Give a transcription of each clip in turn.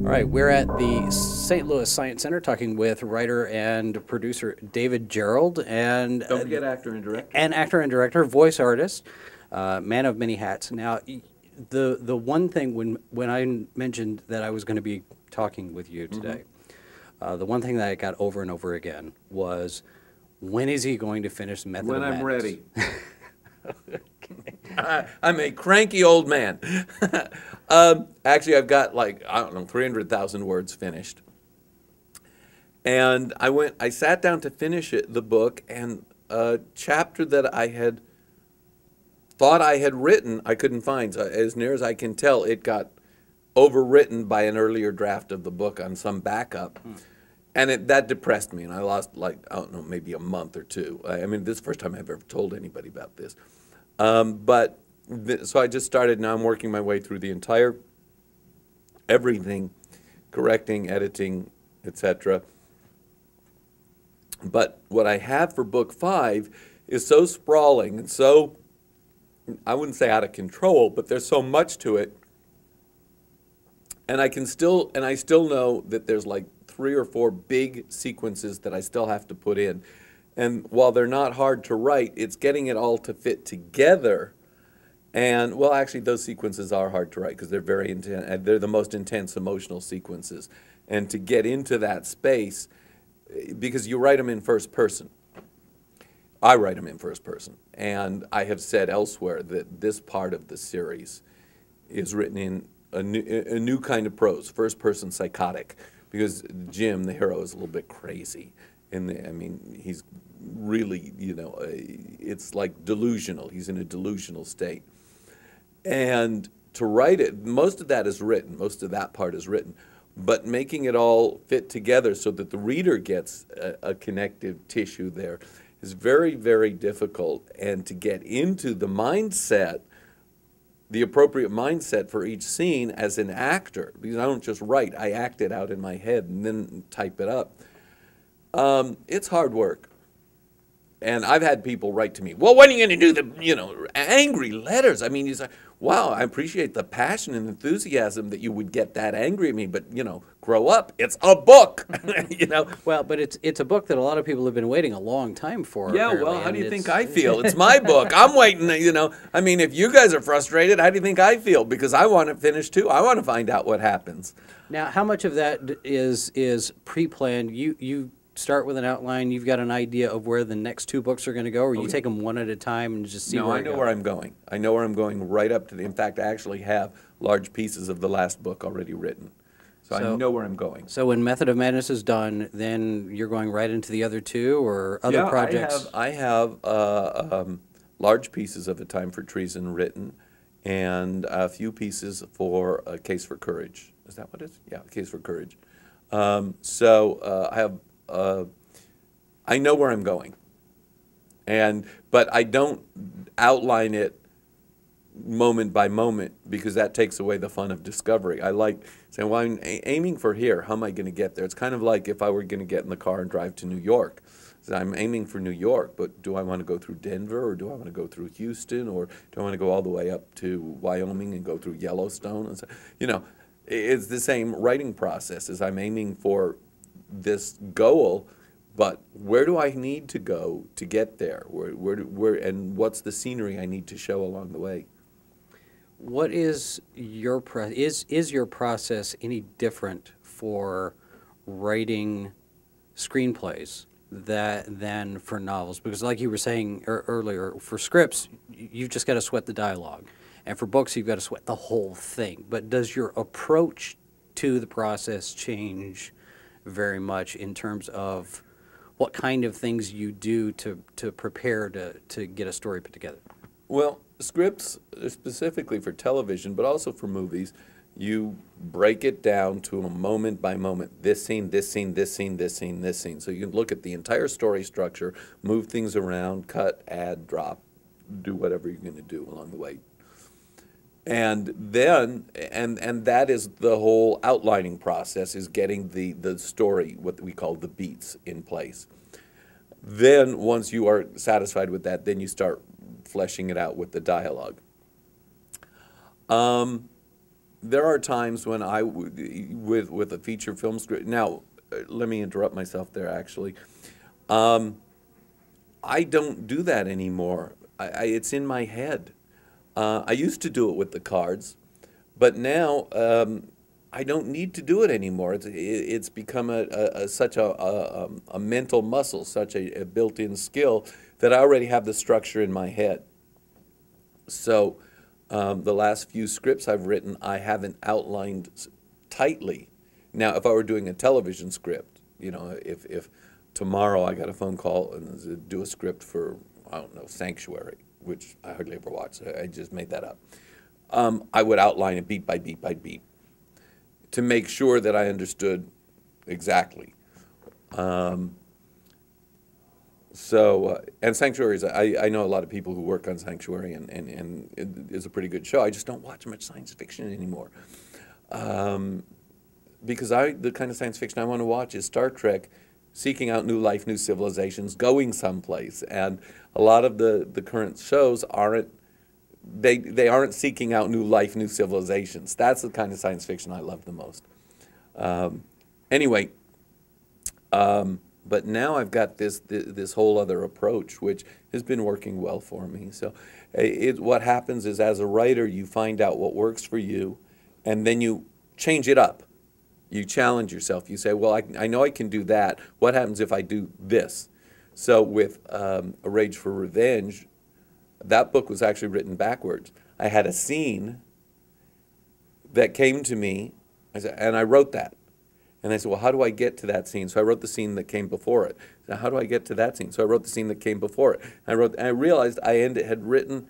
All right, we're at the St. Louis Science Center talking with writer and producer David Gerrold and Don't forget actor and director. and actor and director, voice artist, uh, man of many hats. Now, the the one thing when when I mentioned that I was going to be talking with you Mm-hmm. today, uh, the one thing that I got over and over again was, when is he going to finish Method When I'm ready. I, I'm a cranky old man. um, actually, I've got like, I don't know, 300,000 words finished. And I went, I sat down to finish it, the book, and a chapter that I had thought I had written, I couldn't find. So as near as I can tell, it got overwritten by an earlier draft of the book on some backup. And it, that depressed me, and I lost like I don't know, maybe a month or two. I, I mean, this is the first time I've ever told anybody about this. Um, but so I just started. Now I'm working my way through the entire everything, correcting, editing, etc. But what I have for book five is so sprawling and so I wouldn't say out of control, but there's so much to it. And I can still, and I still know that there's like three or four big sequences that I still have to put in. And while they're not hard to write, it's getting it all to fit together. And well, actually, those sequences are hard to write because they're very intense. They're the most intense emotional sequences. And to get into that space, eh, because you write them in first person. I write them in first person. And I have said elsewhere that this part of the series is written in a new, a new kind of prose, first person psychotic, because Jim, the hero, is a little bit crazy. And the, I mean, he's really, you know, it's like delusional. He's in a delusional state. And to write it, most of that is written, most of that part is written, but making it all fit together so that the reader gets a, a connective tissue there is very, very difficult. And to get into the mindset, the appropriate mindset for each scene as an actor, because I don't just write, I act it out in my head and then type it up. Um, it's hard work. And I've had people write to me, well, when are you going to do the, you know, angry letters? I mean, he's like, wow, I appreciate the passion and enthusiasm that you would get that angry at me, but, you know, grow up. It's a book, you know. Well, but it's it's a book that a lot of people have been waiting a long time for. Yeah, apparently, well, how and do you think I feel? It's my book. I'm waiting, you know. I mean, if you guys are frustrated, how do you think I feel? Because I want it finished too. I want to find out what happens. Now, how much of that is is is pre-planned? You you start with an outline. You've got an idea of where the next two books are going to go, or you take them one at a time and just see no, where I it know goes? where I'm going. I know where I'm going right up to the. In fact, I actually have large pieces of the last book already written, so, So- I know where I'm going. So when Method of Madness is done, then you're going right into the other two or other yeah, projects. I have, I have uh, um, large pieces of A Time for Treason written, and a few pieces for A Case for Courage. Is that what it is? Yeah, A Case for Courage. Um, so uh, I have. Uh, I know where I'm going, and but I don't outline it moment by moment because that takes away the fun of discovery. I like saying, well, I'm aiming for here. How am I going to get there? It's kind of like if I were going to get in the car and drive to New York. So I'm aiming for New York, but do I want to go through Denver or do I want to go through Houston or do I want to go all the way up to Wyoming and go through Yellowstone? And so, you know, it's the same writing process as I'm aiming for this goal, but where do I need to go to get there? Where, where, where, and what's the scenery I need to show along the way? What is your pro- is is your process any different for writing screenplays that than for novels? Because like you were saying ear- earlier, for scripts, you've just got to sweat the dialogue, and for books, you've got to sweat the whole thing. But does your approach to the process change very much in terms of what kind of things you do to to prepare to to get a story put together? Well, scripts uh, specifically for television, but also for movies, you break it down to a moment by moment. This scene, this scene, this scene, this scene, this scene. So you can look at the entire story structure, move things around, cut, add, drop, do whatever you're going to do along the way. And then, and and that is the whole outlining process is getting the the story, what we call the beats, in place. Then, once you are satisfied with that, then you start fleshing it out with the dialogue. Um, there are times when I with, with a feature film script, now, let me interrupt myself there, actually. Um, I don't do that anymore. I, I, it's in my head. Uh, I used to do it with the cards, but now um, I don't need to do it anymore. It's, it's become a, a, a such a, a, um, a mental muscle, such a, a built-in skill that I already have the structure in my head. So um, the last few scripts I've written, I haven't outlined tightly. Now, if I were doing a television script, you know, if, if tomorrow I got a phone call and do a script for, I don't know, Sanctuary, which I hardly ever watch, I just made that up, um, I would outline it beat by beat by beat to make sure that I understood exactly. Um, so, uh, and Sanctuaries, I, I know a lot of people who work on Sanctuary, and, and, and it is a pretty good show. I just don't watch much science fiction anymore. Um, because I, the kind of science fiction I want to watch is Star Trek, seeking out new life, new civilizations, going someplace. And a lot of the, the current shows aren't, they, they aren't seeking out new life, new civilizations. That's the kind of science fiction I love the most. Um, anyway, um, but now I've got this, this this whole other approach, which has been working well for me. So, it, what happens is, as a writer, you find out what works for you, and then you change it up. You challenge yourself. You say, "Well, I, I know I can do that. What happens if I do this?" So, with um, A Rage for Revenge, that book was actually written backwards. I had a scene that came to me, and I wrote that. And I said, well, how do I get to that scene? So I wrote the scene that came before it. So how do I get to that scene? So I wrote the scene that came before it. I wrote, and I realized I had written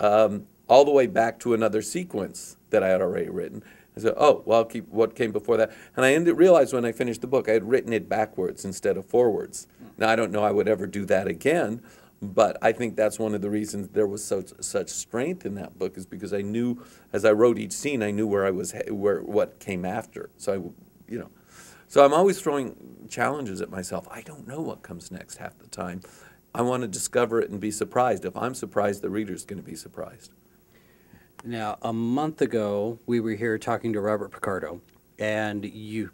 um, all the way back to another sequence that I had already written. I said, oh, well, I'll keep what came before that. And I ended, realized when I finished the book, I had written it backwards instead of forwards. Now, I don't know I would ever do that again, but I think that's one of the reasons there was such, such strength in that book is because I knew, as I wrote each scene, I knew where I was, where, what came after. So I, you know, so I'm always throwing challenges at myself. I don't know what comes next half the time. I want to discover it and be surprised. If I'm surprised, the reader's going to be surprised. Now, a month ago, we were here talking to Robert Picardo, and you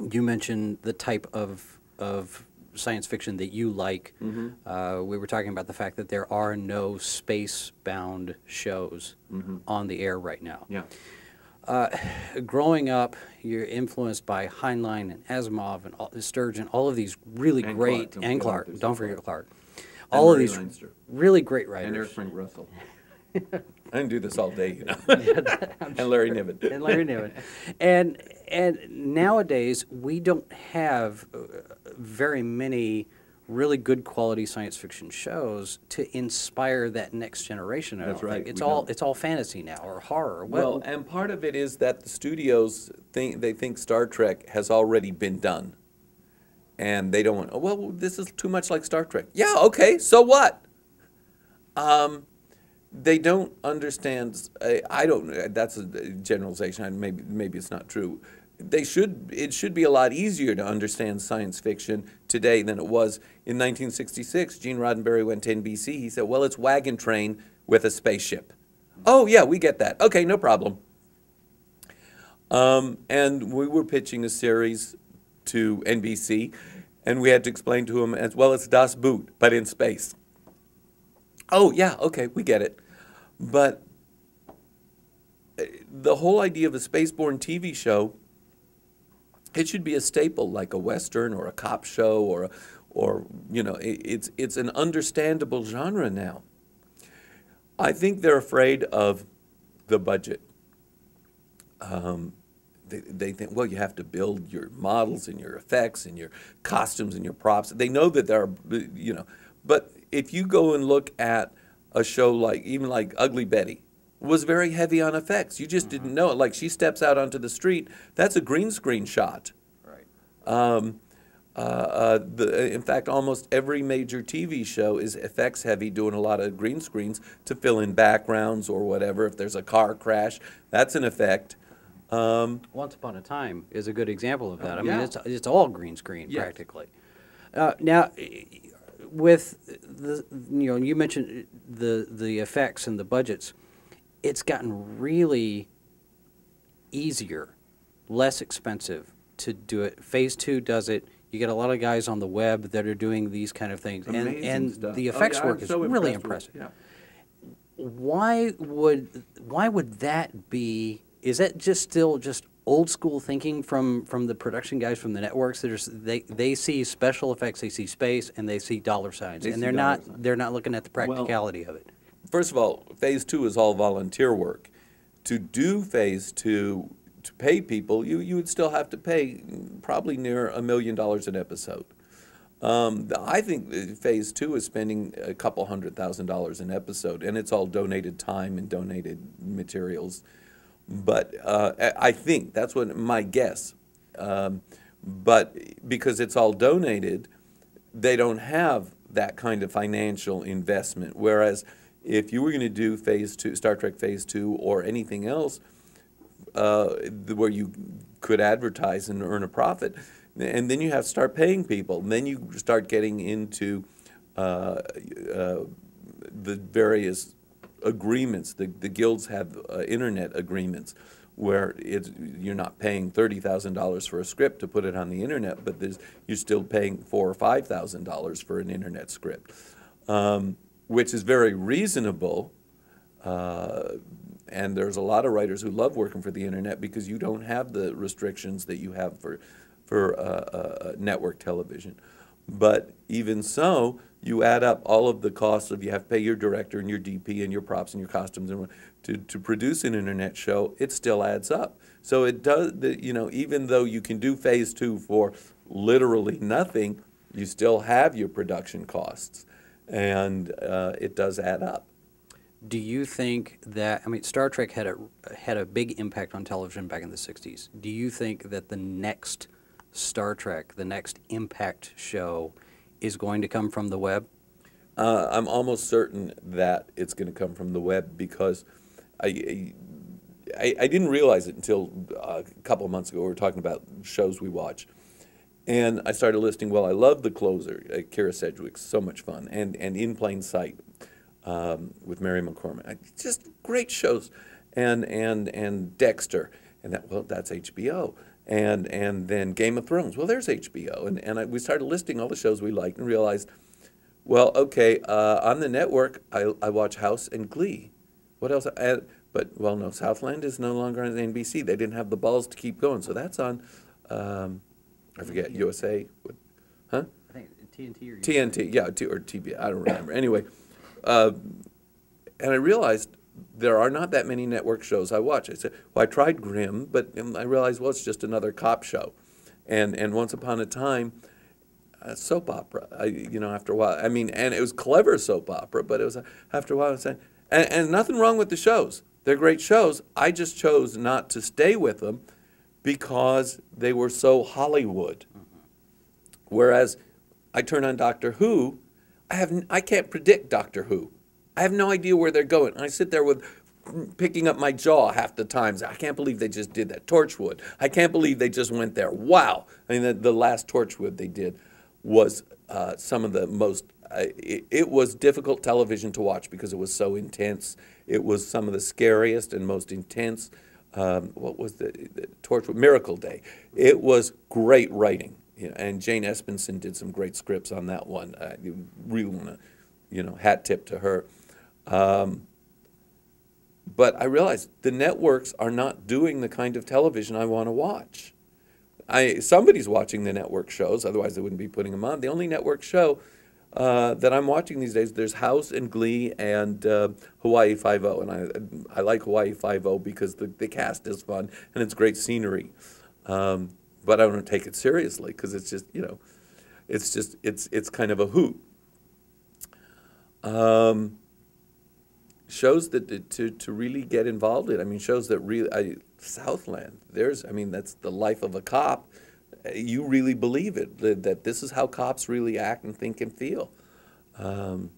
you mentioned the type of of science fiction that you like. Mm-hmm. Uh, we were talking about the fact that there are no space-bound shows mm-hmm. on the air right now. Yeah. Uh, growing up, you're influenced by Heinlein and Asimov and all, Sturgeon, all of these really And great, Clarke, and Clarke, don't forget. Clarke. All of these Leinster. really great writers. And Frank Russell. I can do this all day, you know. and Larry Niven. and Larry Niven. And and nowadays we don't have uh, very many really good quality science fiction shows to inspire that next generation. I That's don't think. right, It's all don't. it's all fantasy now or horror. What- Well, and part of it is that the studios think they think Star Trek has already been done, and they don't want. Oh, well, this is too much like Star Trek. Yeah, okay, so what? Um, they don't understand. I, I don't. That's a generalization. Maybe maybe it's not true. They should. It should be a lot easier to understand science fiction today than it was in 1966. Gene Roddenberry went to NBC. He said, "Well, it's wagon train with a spaceship." Oh yeah, we get that. Okay, no problem. Um, and we were pitching a series to NBC, and we had to explain to him as well as Das Boot, but in space. Oh yeah, okay, we get it. But uh, the whole idea of a spaceborne TV show, it should be a staple like a western or a cop show or, or you know, i it's it's an understandable genre now. I think they're afraid of the budget. Um, they, they think, well, you have to build your models and your effects and your costumes and your props. They know that there are, you know, but if you go and look at a show like, even like Ugly Betty, was very heavy on effects. You just didn't know it. Like she steps out onto the street, that's a green screen shot. right. Um, uh, uh, the, in fact, almost every major TV show is effects heavy, doing a lot of green screens to fill in backgrounds or whatever. If there's a car crash, that's an effect. Um, Once Upon a Time is a good example of that. I mean, it's it's all green screen Yes. practically. Uh, now, with the you know you mentioned the the effects and the budgets, it's gotten really easier, less expensive to do it? Phase two does it. You get a lot of guys on the web that are doing these kind of things, and, Amazing and stuff. the Oh, effects yeah, I'm work is so really impressive. with- yeah. Why would why would that be? Is that just still just old school thinking from from the production guys from the networks? There's they they see special effects, they see space, and they see dollar signs, They and they're not signs. they're not looking at the Well- practicality of it. First of all, phase two is all volunteer work. To do phase two, to pay people, you, you would still have to pay probably near a million dollars an episode. Um, I think phase two is spending a couple hundred thousand dollars an episode, and it's all donated time and donated materials. But uh, I think that's what my guess. Um, but because it's all donated, they don't have that kind of financial investment. Whereas if you were going to do phase two, Star Trek phase two, or anything else, uh, where you could advertise and earn a profit, and then you have to start paying people. And then you start getting into uh, uh, the various agreements. The, the guilds have uh, internet agreements where it's, you're not paying thirty thousand dollars for a script to put it on the internet, but you're still paying four or five thousand dollars for an internet script, um, which is very reasonable. Uh, and there's a lot of writers who love working for the internet because you don't have the restrictions that you have for, for uh, uh, network television. But even so, you add up all of the costs of you have to pay your director and your DP and your props and your costumes and to, to produce an internet show, it still adds up. So it does, you know, even though you can do phase two for literally nothing, you still have your production costs. And uh, it does add up. Do you think that I mean Star Trek had a had a big impact on television back in the '60s? Do you think that the next Star Trek, the next Impact show, is going to come from the web? Uh, I'm almost certain that it's going to come from the web because I, I, I didn't realize it until uh, a couple of months ago. We were talking about shows we watch. And I started listing, well, I love The Closer, uh, Kyra Sedgwick's so much fun, and, and In Plain Sight um, with Mary McCormack. Just great shows. And, and, and Dexter, and that, well, that's HBO. And, and then Game of Thrones, well, there's HBO. And, and I, we started listing all the shows we liked and realized, well, okay, uh, on the network, I, I watch House and Glee. What else? Uh, but, well, no, Southland is no longer on NBC. They didn't have the balls to keep going, so that's on, um, I forget, USA, what, huh? I think TNT or TNT, yeah, or TBS, I don't remember. Anyway, uh, and I realized there are not that many network shows I watch. I said, well, I tried Grimm, but I realized, well, it's just another cop show. And, and once upon a time, a soap opera. I, you know, after a while, I mean, and it was clever soap opera, but it was uh, after a while. I was saying, and, and nothing wrong with the shows. They're great shows. I just chose not to stay with them because they were so Hollywood. Whereas I turn on Doctor Who, I have I can't predict Doctor Who. I have no idea where they're going. I sit there with picking up my jaw half the times. I can't believe they just did that. Torchwood. I can't believe they just went there. Wow. I mean, the, the last Torchwood they did was uh, some of the most. Uh, it, it was difficult television to watch because it was so intense. It was some of the scariest and most intense. Um, what was the, the Torchwood Miracle Day? It was great writing. You know, and Jane Espenson did some great scripts on that one. You really want to, you know, hat tip to her. Um, but I realized the networks are not doing the kind of television I want to watch. I somebody's watching the network shows, otherwise they wouldn't be putting them on. The only network show uh, that I'm watching these days, there's House and Glee and uh, Hawaii Five O, and I I like Hawaii Five O because the, the cast is fun and it's great scenery. Um, but I don't take it seriously because it's just you know, it's just it's it's kind of a hoot. Um, shows that to to really get involved in. I mean, shows that really I, Southland. There's I mean that's the life of a cop. Uh, You really believe it that, that this is how cops really act and think and feel. Um,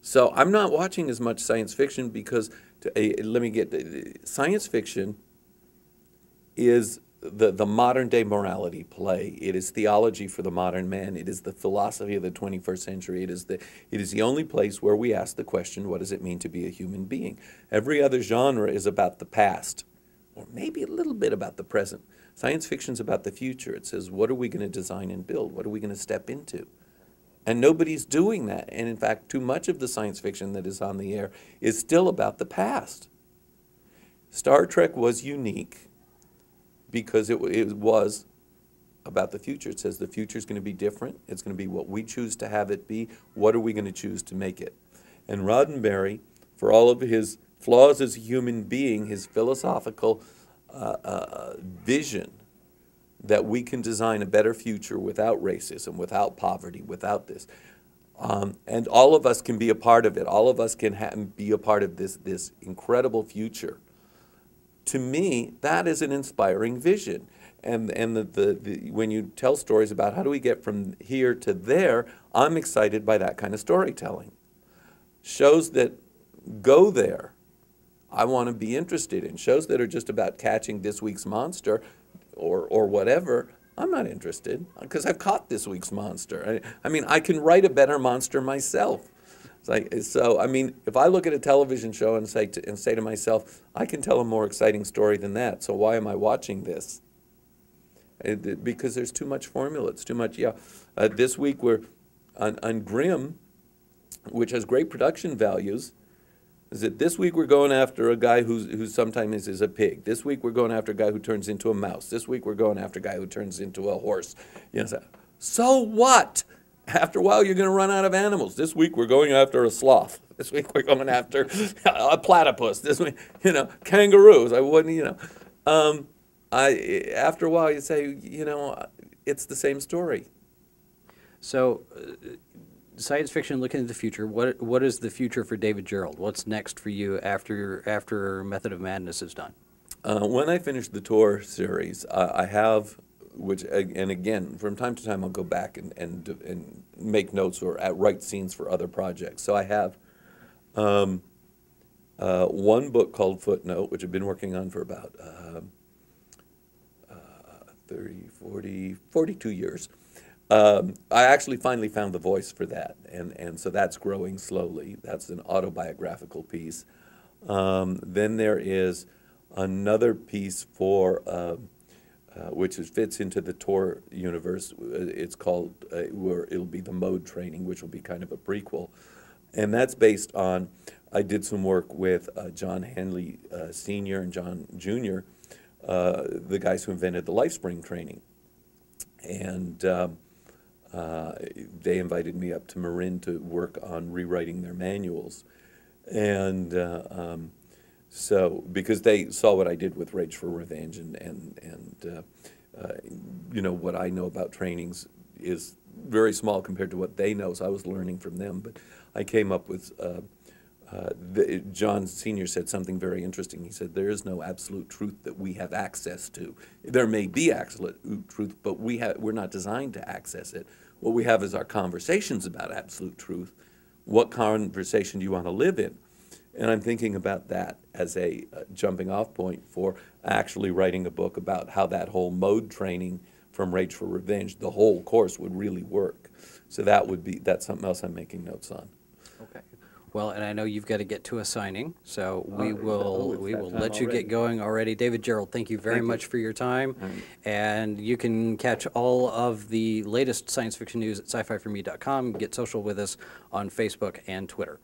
so I'm not watching as much science fiction because to, uh, let me get science fiction is the, the modern day morality play. It is theology for the modern man. It is the philosophy of the 21st century. It is the, it is the only place where we ask the question, what does it mean to be a human being? Every other genre is about the past. or maybe a little bit about the present. Science fiction's about the future. It says, what are we going to design and build? What are we going to step into? And nobody's doing that. And in fact, too much of the science fiction that is on the air is still about the past. Star Trek was unique because it, it was about the future. It says the future is going to be different. It's going to be what we choose to have it be. What are we going to choose to make it? And Roddenberry, for all of his flaws as a human being, his philosophical uh, uh, vision that we can design a better future without racism, without poverty, without this. Um, and all of us can be a part of it. All of us can be a part of this, this incredible future to me, that is an inspiring vision. And, and the, the, the, when you tell stories about how do we get from here to there, I'm excited by that kind of storytelling. Shows that go there, I want to be interested in. Shows that are just about catching this week's monster or, or whatever, I'm not interested because I've caught this week's monster. I, I mean, I can write a better monster myself. It's like, so, I mean, if I look at a television show and say to, and say to myself, I can tell a more exciting story than that, so why am I watching this? It- because there's too much formula, it's too much, yeah. Uh, this week we're on, on Grimm, which has great production values, is that this week we're going after a guy who's, who sometimes is a pig. This week we're going after a guy who turns into a mouse. This week we're going after a guy who turns into a horse. You know, so, so what? After a while, you're going to run out of animals. This week we're going after a sloth. This week we're going after a platypus. This week, you know, kangaroos. I wouldn't, you know. Um, I after a while you say, you know, it's the same story. So, uh, science fiction looking at the future. What what is the future for David Gerrold? What's next for you after after Method of Madness is done? Uh, when I finish the Chtorr series, uh, I have, which and again, from time to time, I'll go back and and, and make notes or uh, write scenes for other projects. So I have um, uh, one book called Footnote, which I've been working on for about um uh, 30, 40, 42 years. Um, I actually finally found the voice for that, and, and so that's growing slowly. That's an autobiographical piece. Um, then there is another piece for, um, uh, which is, fits into the Chtorr universe. Uh, It's called, uh, where it'll be the mode training, which will be kind of a prequel. And that's based on, I did some work with uh, John Hanley uh, Sr. and John Jr., the guys who invented the LifeSpring training. And um, they invited me up to Marin to work on rewriting their manuals. And um, so, because they saw what I did with Rage for Revenge, and, and, and uh, uh, you know, what I know about trainings is very small compared to what they know, so I was learning from them. But I came up with, uh, uh, the, John Sr. said something very interesting. He said, There is no absolute truth that we have access to. There may be absolute truth, but we have, we're not designed to access it. What we have is our conversations about absolute truth. What conversation do you want to live in? And I'm thinking about that as a uh, jumping off point for actually writing a book about how that whole mode training from Rage for Revenge, the whole course would really work. So that would be, that's something else I'm making notes on. Okay. Well, and I know you've got to get to a signing, so we Oh, will it's we will let you already. get going already. David Gerrold, thank you very Thank you. much for your time, right. and you can catch all of the latest science fiction news at sci-fi for me.com. Get social with us on Facebook and Twitter.